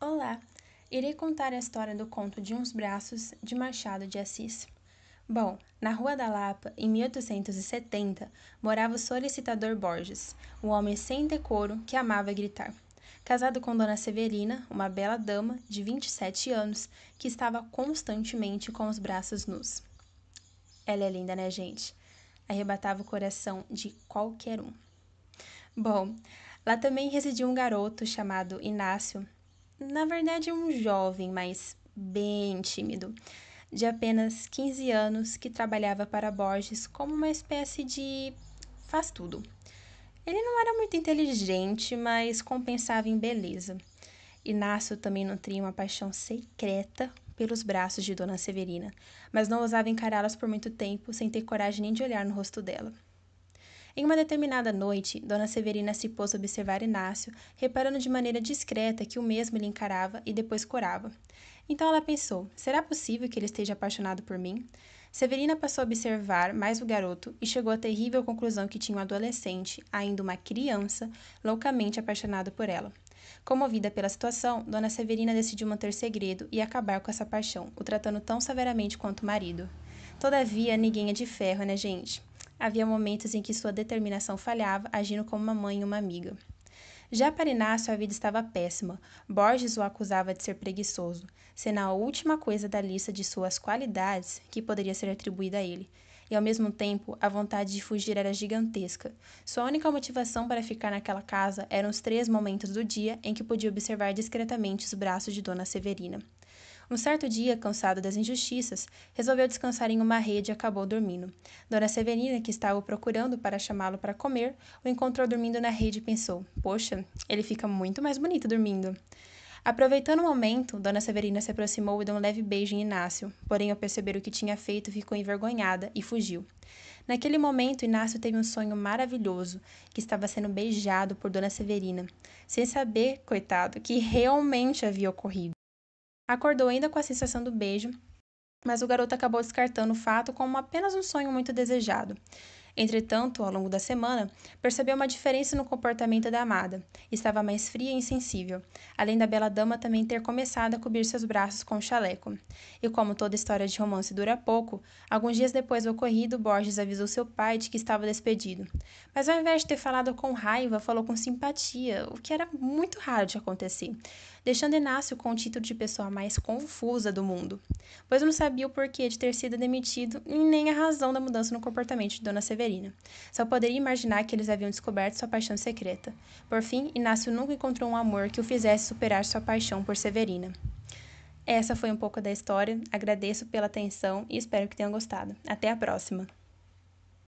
Olá! Irei contar a história do conto de uns braços de Machado de Assis. Bom, na Rua da Lapa, em 1870, morava o solicitador Borges, um homem sem decoro que amava gritar. Casado com Dona Severina, uma bela dama de 27 anos, que estava constantemente com os braços nus. Ela é linda, né, gente? Arrebatava o coração de qualquer um. Bom, lá também residia um garoto chamado Inácio, na verdade um jovem, mas bem tímido, de apenas 15 anos, que trabalhava para Borges como uma espécie de faz tudo. Ele não era muito inteligente, mas compensava em beleza. Inácio também nutria uma paixão secreta pelos braços de Dona Severina, mas não ousava encará-las por muito tempo sem ter coragem nem de olhar no rosto dela. Em uma determinada noite, Dona Severina se pôs a observar Inácio, reparando de maneira discreta que o mesmo lhe encarava e depois corava. Então ela pensou: será possível que ele esteja apaixonado por mim? Severina passou a observar mais o garoto e chegou à terrível conclusão que tinha um adolescente, ainda uma criança, loucamente apaixonado por ela. Comovida pela situação, Dona Severina decidiu manter segredo e acabar com essa paixão, o tratando tão severamente quanto o marido. Todavia, ninguém é de ferro, né, gente? Havia momentos em que sua determinação falhava, agindo como uma mãe e uma amiga. Já para Inácio, a vida estava péssima. Borges o acusava de ser preguiçoso, sendo a última coisa da lista de suas qualidades que poderia ser atribuída a ele. E ao mesmo tempo, a vontade de fugir era gigantesca. Sua única motivação para ficar naquela casa eram os três momentos do dia em que podia observar discretamente os braços de Dona Severina. Um certo dia, cansado das injustiças, resolveu descansar em uma rede e acabou dormindo. Dona Severina, que estava o procurando para chamá-lo para comer, o encontrou dormindo na rede e pensou: Poxa, ele fica muito mais bonito dormindo. Aproveitando o momento, Dona Severina se aproximou e deu um leve beijo em Inácio, porém, ao perceber o que tinha feito, ficou envergonhada e fugiu. Naquele momento, Inácio teve um sonho maravilhoso, que estava sendo beijado por Dona Severina, sem saber, coitado, que realmente havia ocorrido. Acordou ainda com a sensação do beijo, mas o garoto acabou descartando o fato como apenas um sonho muito desejado. Entretanto, ao longo da semana, percebeu uma diferença no comportamento da amada. Estava mais fria e insensível, além da bela dama também ter começado a cobrir seus braços com o chaleco. E como toda história de romance dura pouco, alguns dias depois do ocorrido, Borges avisou seu pai de que estava despedido. Mas ao invés de ter falado com raiva, falou com simpatia, o que era muito raro de acontecer, deixando Inácio com o título de pessoa mais confusa do mundo, pois não sabia o porquê de ter sido demitido e nem a razão da mudança no comportamento de Dona Severina Severina. Só poderia imaginar que eles haviam descoberto sua paixão secreta. Por fim, Inácio nunca encontrou um amor que o fizesse superar sua paixão por Severina. Essa foi um pouco da história. Agradeço pela atenção e espero que tenham gostado. Até a próxima!